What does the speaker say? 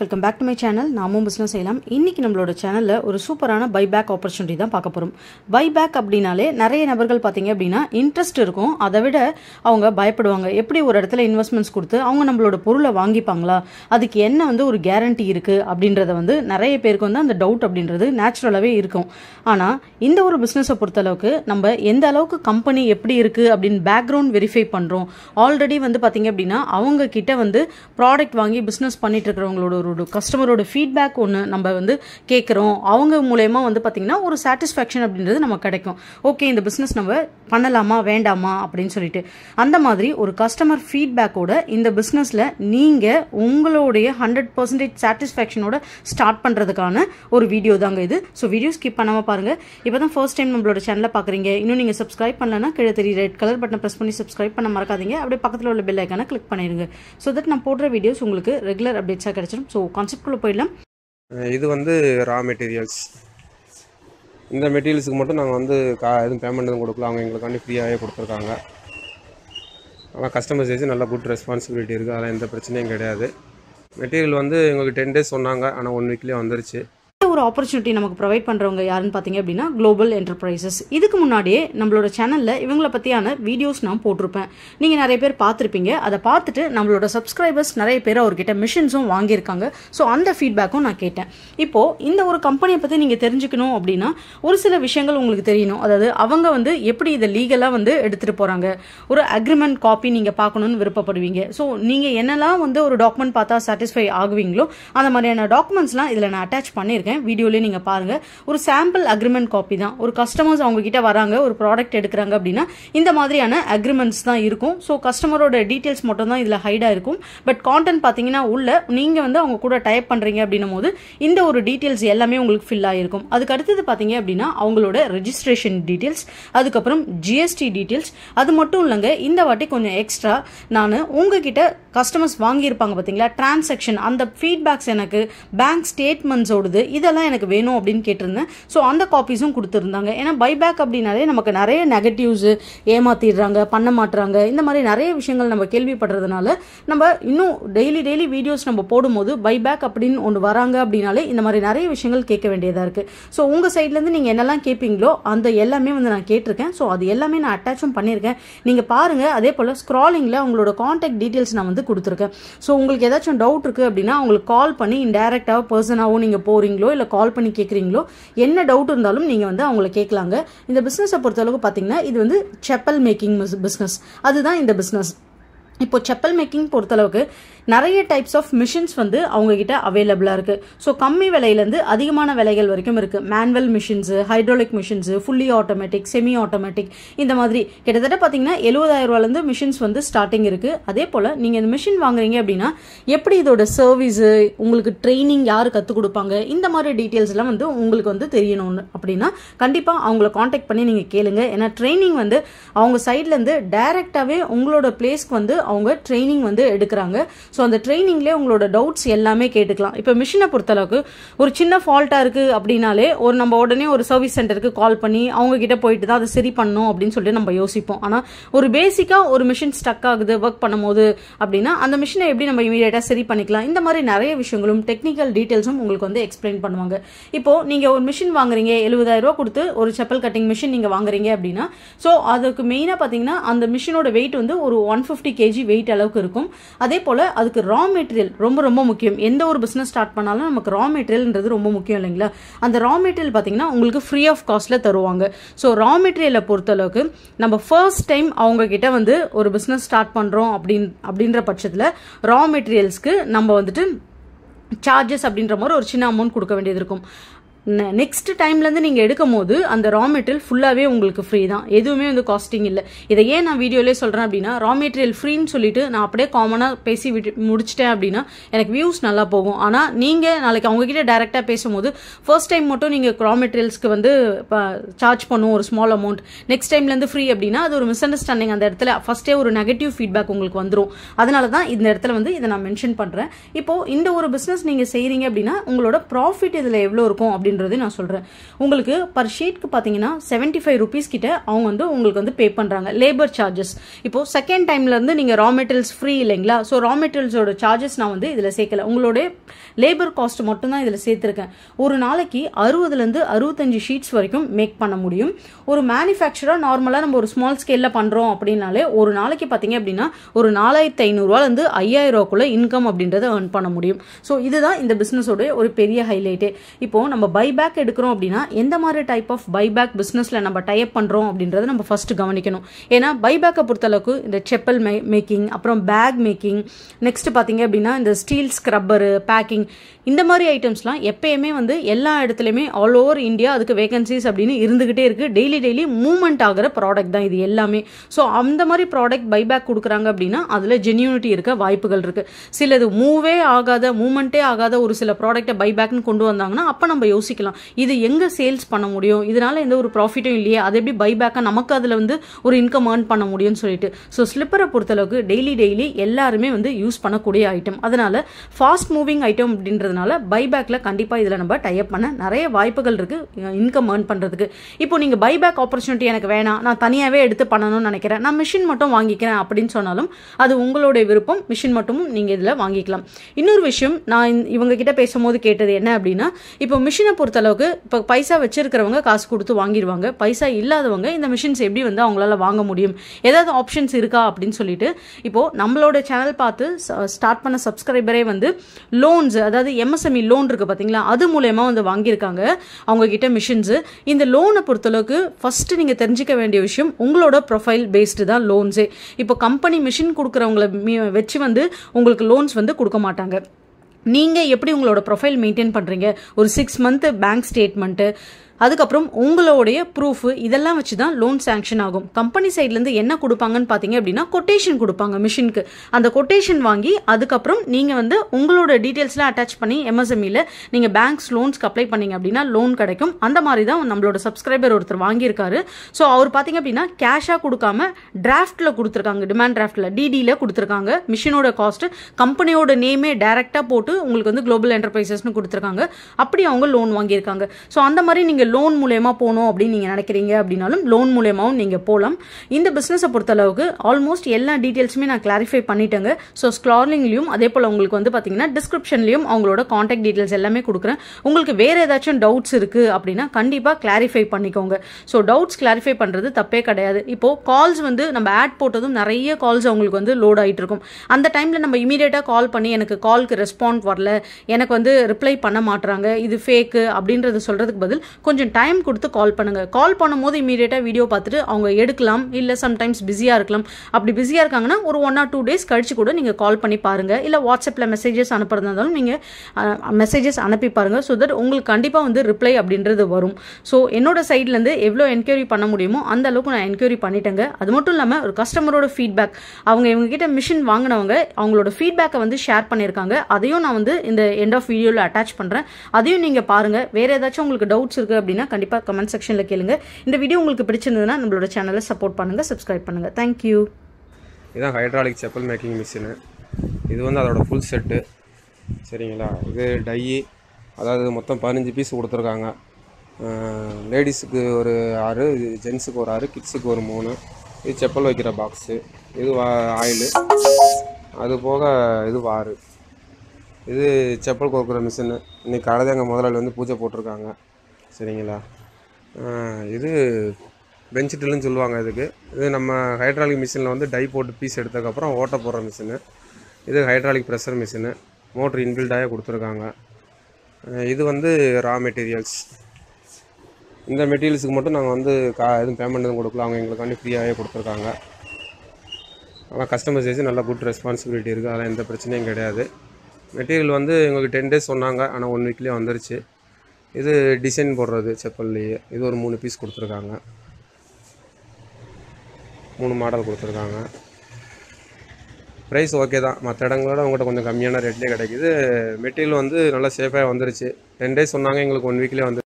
Welcome back to my channel நாமும் business செய்யலாம். இன்னைக்கு நம்மளோட சேனலில் ஒரு சூப்பரான பைபேக் ஆப்பர்ச்சுனிட்டி தான் பார்க்க போகிறோம் பைபேக் அப்படின்னாலே நிறைய நபர்கள் பார்த்தீங்க அப்படின்னா இன்ட்ரெஸ்ட் இருக்கும். அதை விட அவங்க பயப்படுவாங்க. எப்படி ஒரு இடத்துல இன்வெஸ்ட்மெண்ட்ஸ் கொடுத்து அவங்க நம்மளோட பொருளை வாங்கிப்பாங்களா? அதுக்கு என்ன வந்து ஒரு கேரண்டி இருக்குது அப்படின்றத வந்து நிறைய பேருக்கு வந்து அந்த டவுட் அப்படின்றது நேச்சுரலாகவே இருக்கும். ஆனால் இந்த ஒரு பிஸ்னஸை பொறுத்தளவுக்கு நம்ம எந்த அளவுக்கு கம்பெனி எப்படி இருக்குது அப்படின்னு பேக்ரவுண்ட் வெரிஃபை பண்ணுறோம் ஆல்ரெடி வந்து பார்த்தீங்க அப்படின்னா அவங்க கிட்ட வந்து ப்ராடக்ட் வாங்கி பிஸ்னஸ் பண்ணிட்டு இருக்கிறவங்களோட ஒரு கஸ்டமரோட ஃபீட்பேக் ஒன்று நம்ம வந்து கேட்குறோம் அவங்க மூலயமா வந்து பார்த்திங்கன்னா ஒரு சாட்டிஸ்ஃபேக்ஷன் அப்படின்றது நமக்கு கிடைக்கும். ஓகே இந்த பிஸ்னஸ் நம்ம பண்ணலாமா வேண்டாமா அப்படின்னு சொல்லிட்டு. அந்த மாதிரி ஒரு கஸ்டமர் ஃபீட்பேக்கோட இந்த பிஸ்னஸில் நீங்கள் உங்களுடைய ஹண்ட்ரட் பர்சன்டேஜ் சாட்டிஸ்ஃபேக்ஷனோட ஸ்டார்ட் பண்ணுறதுக்கான ஒரு வீடியோ தாங்க இது. ஸோ வீடியோ ஸ்கிப் பண்ணாமல் பாருங்கள் இப்போ தான் ஃபர்ஸ்ட் டைம் நம்மளோட சேனலை பார்க்குறீங்க இன்னும் நீங்கள் சப்ஸ்கிரைப் பண்ணலன்னா கீழே தெரிய ரெட் கலர் பட்டனை ப்ரெஸ் பண்ணி சப்ஸ்கிரைப் பண்ண மறக்காதீங்க. அப்படியே பக்கத்தில் உள்ள பெல் ஐக்கானை கிளிக் பண்ணிடுங்க. ஸோ தட் நான் போடுற வீடியோஸ் உங்களுக்கு ரெகுலர் அப்டேட்ஸாக கிடைச்சிடும். ஸோ கான்செப்ட்குள்ளே போயிடலாம். இது வந்து ரா மெட்டீரியல்ஸ் இந்த மெட்டீரியல்ஸுக்கு மட்டும் நாங்கள் வந்து கா எதுவும் பேமெண்ட் எதுவும் கொடுக்கல. அவங்க எங்களுக்காண்டி ஃப்ரீயாகவே கொடுத்துருக்காங்க. ஆனால் கஸ்டமர் சேஸ் நல்ல குட் ரெஸ்பான்சிபிலிட்டி இருக்குது அதெல்லாம் எந்த பிரச்சனையும் கிடையாது. மெட்டீரியல் வந்து எங்களுக்கு டென் டேஸ் சொன்னாங்க. ஆனால் ஒன் வீக்லேயே வந்துருச்சு. ஒரு ஆப்பர்ச்சுனிட்டி நமக்கு ப்ரொவைட் பண்ணுறவங்க யாருன்னு பார்த்தீங்க அப்படின்னா குளோபல் என்டர்பிரைசஸ் இதுக்கு முன்னாடியே நம்மளோட சேனலில் இவங்கள பற்றியான வீடியோஸ் நான் போட்டிருப்பேன். நீங்கள் நிறைய பேர் பார்த்துருப்பீங்க. அதை பார்த்துட்டு நம்மளோட சப்ஸ்கிரைபர்ஸ் நிறைய பேர் அவர்கிட்ட மிஷின்ஸும் வாங்கியிருக்காங்க. ஸோ அந்த ஃபீட்பேக்கும் நான் கேட்டேன். இப்போது இந்த ஒரு கம்பெனியை பற்றி நீங்கள் தெரிஞ்சுக்கணும் அப்படின்னா ஒரு சில விஷயங்கள் உங்களுக்கு தெரியணும். அதாவது அவங்க வந்து எப்படி இதை லீகலாக வந்து எடுத்துகிட்டு போகிறாங்க ஒரு அக்ரிமெண்ட் காப்பி நீங்கள் பார்க்கணுன்னு விருப்பப்படுவீங்க. ஸோ நீங்கள் என்னெல்லாம் வந்து ஒரு டாக்குமெண்ட் பார்த்தா சாட்டிஸ்ஃபை ஆகுவீங்களோ அந்த மாதிரியான டாக்குமெண்ட்ஸ்லாம் இதில் நான் அட்டாச் பண்ணியிருக்கேன். வீடியோலேயே நீங்கள் பாருங்கள் ஒரு சாம்பிள் அக்ரிமெண்ட் காப்பி தான். ஒரு கஸ்டமர்ஸ் அவங்கக்கிட்ட வராங்க ஒரு ப்ராடக்ட் எடுக்கிறாங்க அப்படின்னா இந்த மாதிரியான அக்ரிமெண்ட்ஸ் தான் இருக்கும். ஸோ கஸ்டமரோட டீட்டெயில்ஸ் மட்டும் தான் இதில் ஹைடாக இருக்கும். பட் கான்டென்ட் பார்த்தீங்கன்னா உள்ள நீங்கள் வந்து அவங்க கூட டைப் பண்ணுறீங்க அப்படின்னும் போது இந்த ஒரு டீட்டெயில்ஸ் எல்லாமே உங்களுக்கு ஃபில் ஆகிருக்கும் அதுக்கு அடுத்தது பார்த்தீங்க அப்படின்னா அவங்களோட ரெஜிஸ்ட்ரேஷன் டீட்டெயில்ஸ் அதுக்கப்புறம் ஜிஎஸ்டி டீட்டெயில்ஸ் அது மட்டும் இல்லைங்க இந்த வாட்டி கொஞ்சம் எக்ஸ்ட்ரா நான் உங்ககிட்ட கஸ்டமர்ஸ் வாங்கியிருப்பாங்க பார்த்தீங்களா டிரான்சாக்ஷன் அந்த ஃபீட்பேக்ஸ் எனக்கு பேங்க் ஸ்டேட்மெண்ட்ஸோடது இது இதெல்லாம் எனக்கு வேணும் அப்படின்னு கேட்டிருந்தேன். ஸோ அந்த காப்பீஸும் கொடுத்துருந்தாங்க. ஏன்னா பைபேக் அப்படின்னாலே நமக்கு நிறைய நெகட்டிவ்ஸு ஏமாத்திடுறாங்க பண்ண மாட்டுறாங்க. இந்த மாதிரி நிறைய விஷயங்கள் நம்ம கேள்விப்படுறதுனால நம்ம இன்னும் டெய்லி டெய்லி வீடியோஸ் நம்ம போடும்போது பைபேக் அப்படின்னு ஒன்று வராங்க அப்படின்னாலே இந்த மாதிரி நிறைய விஷயங்கள் கேட்க வேண்டியதாக இருக்குது ஸோ உங்கள் சைட்லேருந்து நீங்கள் என்னெல்லாம் கேட்பீங்களோ அந்த எல்லாமே வந்து நான் கேட்டிருக்கேன். ஸோ அது எல்லாமே நான் அட்டாச்சும் பண்ணியிருக்கேன். நீங்கள் பாருங்கள் அதே போல் ஸ்க்ராலிங்கில் உங்களோட காண்டாக்ட் டீட்டெயில்ஸ் நான் வந்து கொடுத்துருக்கேன். ஸோ உங்களுக்கு ஏதாச்சும் டவுட் இருக்குது அப்படின்னா உங்களுக்கு கால் பண்ணி இன்டெரக்டாக பர்சனாகவும் நீங்கள் போகிறீங்களோ இல்லை கால் பண்ணி கேட்குறீங்களோ என்ன டவுட் இருந்தாலும் நீங்கள் வந்து அவங்கள கேட்கலாங்க இந்த பிஸ்னஸை பொறுத்தளவுக்கு பார்த்தீங்கன்னா இது வந்து செப்பல் மேக்கிங் பிஸ்னஸ் அதுதான் இந்த பிஸ்னஸ் இப்போ செப்பல் மேக்கிங் பொறுத்தளவுக்கு நிறைய டைப்ஸ் ஆஃப் மிஷின்ஸ் வந்து அவங்கக்கிட்ட அவைலபிளாக இருக்குது ஸோ கம்மி விலையிலேருந்து அதிகமான விலைகள் வரைக்கும் இருக்குது manual machines hydraulic machines fully automatic semi automatic இந்த மாதிரி. கிட்டத்தட்ட பார்த்தீங்கன்னா எழுபதாயிரம் ரூபாலேருந்து மிஷின்ஸ் வந்து ஸ்டார்டிங் இருக்குது அதே போல் நீங்கள் இந்த மிஷின் வாங்குறீங்க அப்படின்னா எப்படி இதோட சர்வீஸு உங்களுக்கு ட்ரைனிங் யார் கற்றுக் கொடுப்பாங்க இந்த மாதிரி டீட்டெயில்ஸ்லாம் வந்து உங்களுக்கு வந்து தெரியணும்னு அப்படின்னா கண்டிப்பாக அவங்கள காண்டாக்ட் பண்ணி நீங்கள் கேளுங்க. ஏன்னா ட்ரைனிங் வந்து அவங்க சைட்லேருந்து டைரெக்டாகவே உங்களோட பிளேஸ்க்கு வந்து அவங்க ட்ரைனிங் வந்து எடுக்கிறாங்க. ஸோ அந்த ட்ரைனிங்லேயே உங்களோட டவுட்ஸ் எல்லாமே கேட்டுக்கலாம். இப்போ மிஷினை பொறுத்தளவுக்கு ஒரு சின்ன ஃபால்ட்டாக இருக்குது அப்படின்னாலே ஒரு நம்ம உடனே ஒரு சர்வீஸ் சென்டருக்கு கால் பண்ணி அவங்க கிட்ட போயிட்டு தான் அதை சரி பண்ணணும் அப்படின்னு சொல்லிட்டு நம்ம யோசிப்போம். ஆனால் ஒரு பேசிக்காக ஒரு மிஷின் ஸ்டக் ஆகுது ஒர்க் பண்ணும்போது அப்படின்னா அந்த மிஷினை எப்படி நம்ம இமீடியட்டாக சரி பண்ணிக்கலாம்? இந்த மாதிரி நிறைய விஷயங்களும் டெக்னிக்கல் டீட்டெயில்ஸும் உங்களுக்கு வந்து எக்ஸ்பிளைன் பண்ணுவாங்க. இப்போ நீங்கள் ஒரு மிஷின் வாங்குறீங்க எழுபதாயிரம் ரூபா கொடுத்து ஒரு செப்பல் கட்டிங் மிஷின் நீங்கள் வாங்குறீங்க அப்படின்னா ஸோ அதுக்கு மெயினாக பார்த்தீங்கன்னா அந்த மிஷினோட வெயிட் வந்து ஒரு ஒன் ஃபிஃப்டி கேஜி வெயிட் அளவுக்கு இருக்கும். அதே போல் அதுக்கு ரா மெட்டீரியல் ரொம்ப ரொம்ப முக்கியம். எந்த ஒரு பிஸ்னஸ் ஸ்டார்ட் பண்ணாலும் நமக்கு ரா மெட்டீரியல்ன்றது ரொம்ப முக்கியம் இல்லைங்களா? அந்த ரா மெட்டீரியல் பார்த்தீங்கன்னா உங்களுக்கு ஃப்ரீ ஆஃப் காஸ்ட்டில் தருவாங்க. ஸோ ரா மெட்டீரியலை பொறுத்தளவுக்கு நம்ம ஃபர்ஸ்ட் டைம் அவங்க கிட்ட வந்து ஒரு பிஸ்னஸ் ஸ்டார்ட் பண்ணுறோம் அப்படின் அப்படின்ற பட்சத்தில் ரா மெட்டீரியல்ஸ்க்கு நம்ம வந்துட்டு சார்ஜஸ் அப்படின்ற மாதிரி ஒரு சின்ன அமௌண்ட் கொடுக்க வேண்டியது இருக்கும். நெக்ஸ்ட் டைம்லேருந்து நீங்கள் எடுக்கும் போது அந்த ரா மெட்டீரியல் ஃபுல்லாகவே உங்களுக்கு ஃப்ரீ தான். எதுவுமே வந்து காஸ்டிங் இல்லை. இதை ஏன் நான் வீடியோலேயே சொல்கிறேன் அப்படின்னா ரா மெட்டீரியல் ஃப்ரீன்னு சொல்லிட்டு நான் அப்படியே காமனாக பேசி விட்டு முடிச்சிட்டேன் அப்படின்னா எனக்கு வியூஸ் நல்லா போகும். ஆனால் நீங்கள் நாளைக்கு அவங்கக்கிட்ட டேரெக்டாக பேசும்போது ஃபர்ஸ்ட் டைம் மட்டும் நீங்கள் ரா மெட்டீரியல்ஸ்க்கு வந்து சார்ஜ் பண்ணுவோம் ஒரு ஸ்மால் அமௌண்ட் நெக்ஸ்ட் டைம்லேருந்து ஃப்ரீ அப்படின்னா அது ஒரு மிஸ் அண்டர்ஸ்டாண்டிங் அந்த இடத்துல. ஃபஸ்ட்டே ஒரு நெகட்டிவ் ஃபீட்பேக் உங்களுக்கு வந்துடும் அதனால தான் இந்த இடத்துல வந்து இதை நான் மென்ஷன் பண்ணுறேன் இப்போது இந்த ஒரு பிஸ்னஸ் நீங்கள் செய்கிறீங்க அப்படின்னா உங்களோட ப்ராஃபிட் இதில் எவ்வளோ இருக்கும் அப்படின்னு அப்படின்றது நான் சொல்கிறேன் உங்களுக்கு பர் ஷீட்க்கு பார்த்தீங்கன்னா செவன்ட்டி ஃபைவ் ருபீஸ் கிட்ட அவங்க வந்து உங்களுக்கு வந்து பே பண்ணுறாங்க லேபர் சார்ஜஸ் இப்போ செகண்ட் டைம்லேருந்து நீங்கள் ரா மெட்டீரியல்ஸ் ஃப்ரீ இல்லைங்களா? ஸோ ரா மெட்டீரியல்ஸோட சார்ஜஸ் நான் வந்து இதில் சேர்க்கல. உங்களோட லேபர் காஸ்ட் மட்டும்தான் இதில் சேர்த்துருக்கேன். ஒரு நாளைக்கு அறுபதுலேருந்து அறுபத்தஞ்சு ஷீட்ஸ் வரைக்கும் மேக் பண்ண முடியும். ஒரு மேனுஃபேக்சராக நார்மலாக நம்ம ஒரு ஸ்மால் ஸ்கேலில் பண்ணுறோம் அப்படின்னாலே ஒரு நாளைக்கு பார்த்தீங்க அப்படின்னா ஒரு நாலாயிரத்தி ஐநூறுரூவாலேருந்து ஐயாயிரம் இன்கம் அப்படின்றத ஏர்ன் பண்ண முடியும். ஸோ இதுதான் இந்த பிஸ்னஸோட ஒரு பெரிய ஹைலைட்டே இப்போ நம்ம பைபேக் எடுக்கிறோம் அப்படின்னா எந்த மாதிரி டைப் ஆஃப் பைபேக் பிஸ்னஸில் நம்ம டைப் பண்ணுறோம் அப்படின்றத நம்ம ஃபஸ்ட்டு கவனிக்கணும். ஏன்னா பைபேக்கை பொறுத்தளவுக்கு இந்த செப்பல் மே மேக்கிங் அப்புறம் பேக் மேக்கிங் நெக்ஸ்ட் பார்த்தீங்க அப்படின்னா இந்த ஸ்டீல் ஸ்க்ரப்பரு பேக்கிங் இந்த மாதிரி ஐட்டம்ஸ்லாம் எப்பயுமே வந்து எல்லா இடத்துலையுமே ஆல் ஓவர் இந்தியா அதுக்கு வேகன்சிஸ் அப்படின்னு இருந்துகிட்டே இருக்குது டெய்லி டெய்லி மூவ்மெண்ட் ஆகிற ப்ராடக்ட் தான் இது எல்லாமே. ஸோ அந்த மாதிரி ப்ராடக்ட் பைபேக் கொடுக்குறாங்க அப்படின்னா அதில் ஜென்யூனிட்டி இருக்க வாய்ப்புகள் இருக்குது சிலது மூவே ஆகாத மூவ்மெண்ட்டே ஆகாத ஒரு சில ப்ராடக்ட்டை பைபேக்னு கொண்டு வந்தாங்கன்னா அப்போ நம்ம யோசிக்கலாம். இது எங்கே சேல்ஸ் பண்ண முடியும்? இதனால எந்த ஒரு ப்ராஃபிட்டும் இல்லையே. அது எப்படி பைபேக்காக நமக்கு அதில் வந்து ஒரு இன்கம் ஏர்ன் பண்ண முடியும்னு சொல்லிட்டு. ஸோ ஸ்லிப்பரை பொறுத்தளவுக்கு டெய்லி டெய்லி எல்லாருமே வந்து யூஸ் பண்ணக்கூடிய ஐட்டம் அதனால ஃபாஸ்ட் மூவிங் ஐட்டம் அப்படின்றதுனால பைபேக்கில் கண்டிப்பாக இதில் நம்ம டைப் பண்ண நிறைய வாய்ப்புகள் இருக்கு இன்கம் ஏர்ன் பண்ணுறதுக்கு இப்போ நீங்கள் பைபேக் ஆப்பர்ச்சுனிட்டி எனக்கு வேணாம். நான் தனியாகவே எடுத்து பண்ணணும்னு நினைக்கிறேன். நான் மிஷின் மட்டும் வாங்கிக்கிறேன் அப்படின்னு சொன்னாலும் அது உங்களுடைய விருப்பம். மிஷின் மட்டும் நீங்கள் இதில் வாங்கிக்கலாம். இன்னொரு விஷயம் நான் இவங்க கிட்ட பேசும்போது கேட்டது என்ன அப்படின்னா இப்போ மிஷினை பொறுத்தளவுக்கு இப்போ பைசா வச்சிருக்கிறவங்க காசு கொடுத்து வாங்கிடுவாங்க. பைசா இல்லாதவங்க இந்த மிஷின்ஸ் எப்படி வந்து அவங்களால வாங்க முடியும்? ஏதாவது ஆப்ஷன்ஸ் இருக்கா அப்படின்னு சொல்லிட்டு இப்போது நம்மளோட சேனல் பார்த்து ஸ்டார்ட் பண்ண சப்ஸ்கிரைபரே வந்து லோன்ஸ் அதாவது எம்எஸ்எம்இ லோன் இருக்குது பார்த்தீங்களா அது மூலயமா வந்து வாங்கியிருக்காங்க அவங்க கிட்ட மிஷின்ஸ் இந்த லோனை பொறுத்தளவுக்கு ஃபஸ்ட்டு நீங்கள் தெரிஞ்சுக்க வேண்டிய விஷயம் உங்களோட ப்ரொஃபைல் பேஸ்டு தான் லோன்ஸே இப்போ கம்பெனி மிஷின் கொடுக்குறவங்கள மீ- வச்சு வந்து உங்களுக்கு லோன்ஸ் வந்து கொடுக்க மாட்டாங்க. நீங்கள் எப்படி உங்களோட ப்ரொஃபைல் மெயின்டைன் பண்ணுறீங்க ஒரு சிக்ஸ் மந்த்து பேங்க் ஸ்டேட்மெண்ட்டு அதுக்கப்புறம் உங்களுடைய ப்ரூஃப் இதெல்லாம் வச்சு தான் லோன் சேங்ஷன் ஆகும் கம்பெனி சைட்லேருந்து என்ன கொடுப்பாங்கன்னு பார்த்தீங்க அப்படின்னா கொட்டேஷன் கொடுப்பாங்க மிஷினுக்கு அந்த கொட்டேஷன் வாங்கி அதுக்கப்புறம் நீங்கள் வந்து உங்களோட டீட்டெயில்ஸ்லாம் அட்டாச் பண்ணி எம்எஸ்எம்இல நீங்கள் பேங்க்ஸ் லோன்ஸ்க்கு அப்ளை பண்ணீங்க அப்படின்னா லோன் கிடைக்கும். அந்த மாதிரி தான் நம்மளோட சப்ஸ்கிரைபர் ஒருத்தர் வாங்கியிருக்காரு. ஸோ அவர் பார்த்தீங்க அப்படின்னா கேஷாக கொடுக்காம டிராஃப்ட்டில் கொடுத்துருக்காங்க டிமாண்ட் டிராஃப்ட்டில் டிடியில் கொடுத்துருக்காங்க. மிஷினோட காஸ்ட் கம்பெனியோட நேமே டேரெக்டாக போட்டு உங்களுக்கு வந்து குளோபல் என்டர்பிரைசஸ்னு கொடுத்துருக்காங்க. அப்படி அவங்க லோன் வாங்கியிருக்காங்க. ஸோ அந்த மாதிரி நீங்கள் லோன் மூலயமா போகணும் அப்படின்னு நீங்கள் நினைக்கிறீங்க அப்படின்னாலும் லோன் மூலயமாவும் நீங்கள் போகலாம். இந்த பிஸ்னஸை பொறுத்தளவுக்கு ஆல்மோஸ்ட் எல்லா டீட்டெயில்ஸுமே நான் கிளாரிஃபை பண்ணிட்டேங்க. ஸோ ஸ்க்ராலிங்லையும் அதே போல் உங்களுக்கு வந்து பார்த்தீங்கன்னா டிஸ்கிரிப்ஷன்லையும் அவங்களோட காண்டாக்ட் டீட்டெயில்ஸ் எல்லாமே கொடுக்குறேன். உங்களுக்கு வேறு ஏதாச்சும் டவுட்ஸ் இருக்குது அப்படின்னா கண்டிப்பாக கிளாரிஃபை பண்ணிக்கோங்க. ஸோ டவுட்ஸ் கிளாரிஃபை பண்ணுறது தப்பே கிடையாது. இப்போது கால்ஸ் வந்து நம்ம ஆட் போட்டதும் நிறைய கால்ஸ் அவங்களுக்கு வந்து லோட் ஆகிட்டு இருக்கும் அந்த டைமில் நம்ம இமீடியட்டாக கால் பண்ணி எனக்கு கால்க்கு ரெஸ்பாண்ட் வரல எனக்கு வந்து ரிப்ளை பண்ண மாட்டுறாங்க இது ஃபேக்கு அப்படின்றது சொல்கிறதுக்கு பதில் கொஞ்சம் டைம் கொடுத்து கால் பண்ணுங்கள் கால் பண்ணும்போது இமீடியட்டாக வீடியோ பார்த்துட்டு அவங்க எடுக்கலாம். இல்லை சம்டைம்ஸ் பிஸியாக இருக்கலாம். அப்படி பிஸியாக இருக்காங்கன்னா ஒரு ஒன் ஆர் டூ டேஸ் கழிச்சு கூட நீங்கள் கால் பண்ணி பாருங்கள் இல்லை வாட்ஸ்அப்பில் மெசேஜஸ் அனுப்புறதா இருந்தாலும் நீங்கள் மெசேஜஸ் அனுப்பி பாருங்கள் ஸோ தட் உங்களுக்கு கண்டிப்பாக வந்து ரிப்ளை அப்படின்றது வரும். ஸோ என்னோட சைட்லேருந்து எவ்வளோ என்கொயரி பண்ண முடியுமோ அந்த அளவுக்கு நான் என்கொயரி பண்ணிட்டேங்க. அது மட்டும் இல்லாமல் ஒரு கஸ்டமரோட ஃபீட்பேக் அவங்க இவங்ககிட்ட மிஷின் வாங்கினவங்க அவங்களோட ஃபீட்பேக்கை வந்து ஷேர் பண்ணியிருக்காங்க. அதையும் நான் வந்து இந்த எண்ட் ஆஃப் வீடியோவில் அட்டாச் பண்ணுறேன் அதையும் நீங்கள் பாருங்கள் வேறு ஏதாச்சும் உங்களுக்கு டவுட்ஸ் இருக்குது அப்படின்னா கண்டிப்பாக கமெண்ட் செக்ஷனில் கேளுங்க. இந்த வீடியோ உங்களுக்கு பிடிச்சிருந்ததுன்னா நம்மளோட சேனலை சப்போர்ட் பண்ணுங்கள் சப்ஸ்கிரைப் பண்ணுங்கள் தேங்க்யூ இதுதான் ஹைட்ராலிக் செப்பல் மேக்கிங் மிஷினு இது வந்து அதோட ஃபுல் செட்டு சரிங்களா? இது டையி அதாவது மொத்தம் பதினஞ்சு பீஸ் கொடுத்துருக்காங்க. லேடிஸுக்கு ஒரு ஆறு இது ஜென்ஸுக்கு ஒரு ஆறு கிட்ஸுக்கு ஒரு மூணு. இது செப்பல் வைக்கிற பாக்ஸு இது ஆயிலு அது போக இது வாறு இது செப்பல் கொடுக்குற மிஷினு இன்றைக்கி காலையில் எங்கள் முதலாளி வந்து பூஜை போட்டிருக்காங்க. சரிங்களா? இது பெஞ்ச் ட்ரில்லுன்னு சொல்லுவாங்க இதுக்கு. இது நம்ம ஹைட்ராலிக் மிஷினில் வந்து டை போட்டு பீஸ் எடுத்ததுக்கப்புறம் ஓட்ட போடுற மிஷினு இது ஹைட்ராலிக் ப்ரெஷர் மிஷினு மோட்ரு இன்பில்டாகவே கொடுத்துருக்காங்க. இது வந்து ரா மெட்டீரியல்ஸ் இந்த மெட்டீரியல்ஸுக்கு மட்டும் நாங்கள் வந்து கா எதுவும் பேமெண்ட் எதுவும் கொடுக்கல. அவங்க எங்களுக்கு வந்து ஃப்ரீயாகவே கொடுத்துருக்காங்க. ஆனால் கஸ்டமைசேஷன் நல்ல குட் ரெஸ்பான்சிபிலிட்டி இருக்குது அதெல்லாம் எந்த பிரச்சனையும் கிடையாது. மெட்டீரியல் வந்து எங்களுக்கு டென் டேஸ் சொன்னாங்க. ஆனால் ஒன் வீக்லேயே வந்துருச்சு. இது டிசைன் போடுறது செப்பல்லையே. இது ஒரு மூணு பீஸ் கொடுத்துருக்காங்க. மூணு மாடல் கொடுத்துருக்காங்க. ப்ரைஸ் ஓகே தான். மற்ற இடங்களோட உங்கள்கிட்ட கொஞ்சம் கம்மியான ரேட்லேயே கிடைக்குது. மெட்டீரியல் வந்து நல்லா சேஃபாக வந்துருச்சு. டென் டேஸ் சொன்னாங்க எங்களுக்கு ஒன் வீக்லேயே வந்து